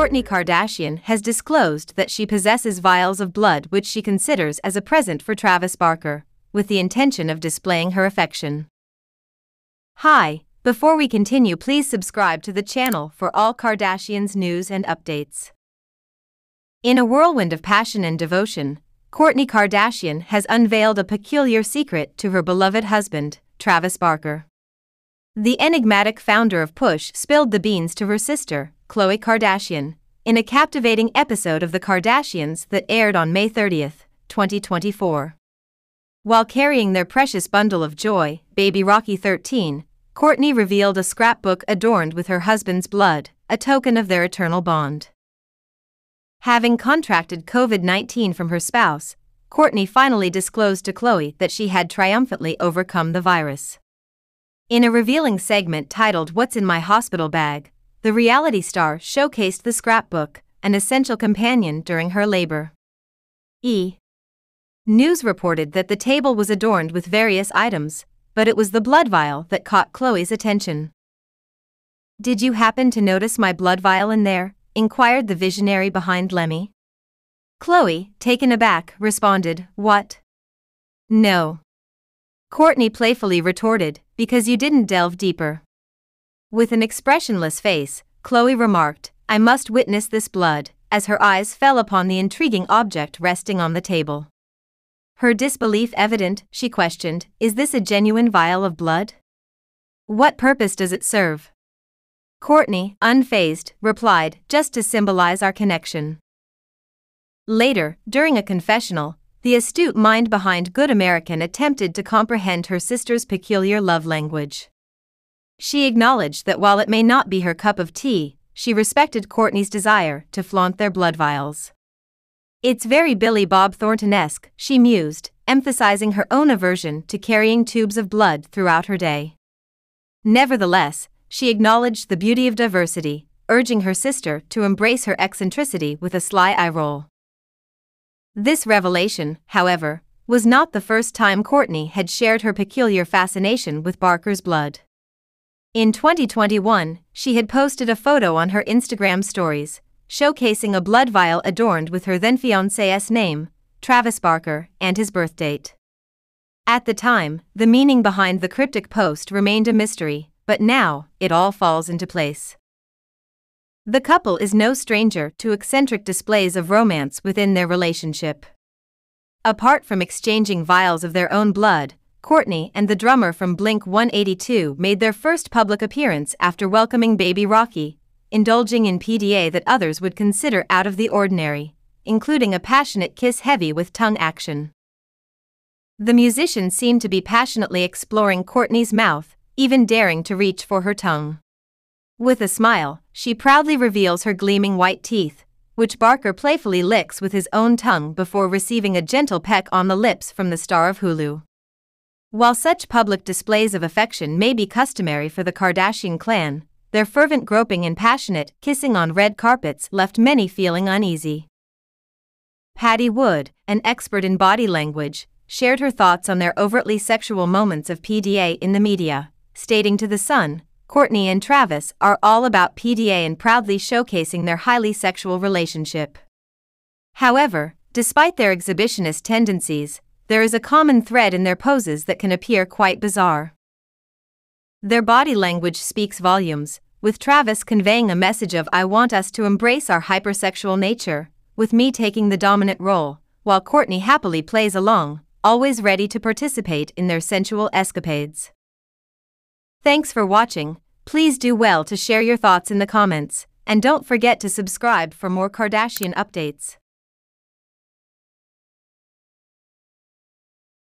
Kourtney Kardashian has disclosed that she possesses vials of blood which she considers as a present for Travis Barker, with the intention of displaying her affection. Hi, before we continue, please subscribe to the channel for all Kardashians news and updates. In a whirlwind of passion and devotion, Kourtney Kardashian has unveiled a peculiar secret to her beloved husband, Travis Barker. The enigmatic founder of Poosh spilled the beans to her sister, Khloe Kardashian, in a captivating episode of The Kardashians that aired on May 30, 2024. While carrying their precious bundle of joy, baby Rocky 13, Kourtney revealed a scrapbook adorned with her husband's blood, a token of their eternal bond. Having contracted COVID 19 from her spouse, Kourtney finally disclosed to Khloe that she had triumphantly overcome the virus. In a revealing segment titled What's in My Hospital Bag, the reality star showcased the scrapbook, an essential companion during her labor. E! News reported that the table was adorned with various items, but it was the blood vial that caught Khloe's attention. Did you happen to notice my blood vial in there? inquired the visionary behind Lemme. Khloe, taken aback, responded, What? No. Kourtney playfully retorted, Because you didn't delve deeper. With an expressionless face, Khloe remarked, I must witness this blood, as her eyes fell upon the intriguing object resting on the table. Her disbelief evident, she questioned, Is this a genuine vial of blood? What purpose does it serve? Kourtney, unfazed, replied, Just to symbolize our connection. Later, during a confessional, the astute mind behind Good American attempted to comprehend her sister's peculiar love language. She acknowledged that while it may not be her cup of tea, she respected Kourtney's desire to flaunt their blood vials. It's very Billy Bob Thornton-esque, she mused, emphasizing her own aversion to carrying tubes of blood throughout her day. Nevertheless, she acknowledged the beauty of diversity, urging her sister to embrace her eccentricity with a sly eye roll. This revelation, however, was not the first time Kourtney had shared her peculiar fascination with Barker's blood. In 2021, she had posted a photo on her Instagram stories, showcasing a blood vial adorned with her then fiance's name, Travis Barker, and his birth date. At the time, the meaning behind the cryptic post remained a mystery, but now, it all falls into place. The couple is no stranger to eccentric displays of romance within their relationship. Apart from exchanging vials of their own blood, Kourtney and the drummer from Blink 182 made their first public appearance after welcoming baby Rocky, indulging in PDA that others would consider out of the ordinary, including a passionate kiss heavy with tongue action. The musician seemed to be passionately exploring Kourtney's mouth, even daring to reach for her tongue. With a smile, she proudly reveals her gleaming white teeth, which Barker playfully licks with his own tongue before receiving a gentle peck on the lips from the star of Hulu. While such public displays of affection may be customary for the Kardashian clan, their fervent groping and passionate kissing on red carpets left many feeling uneasy. Patty Wood, an expert in body language, shared her thoughts on their overtly sexual moments of PDA in the media, stating to The Sun, Kourtney and Travis are all about PDA and proudly showcasing their highly sexual relationship. However, despite their exhibitionist tendencies, there is a common thread in their poses that can appear quite bizarre. Their body language speaks volumes, with Travis conveying a message of I want us to embrace our hypersexual nature, with me taking the dominant role, while Kourtney happily plays along, always ready to participate in their sensual escapades. Thanks for watching, please do well to share your thoughts in the comments, and don't forget to subscribe for more Kardashian updates.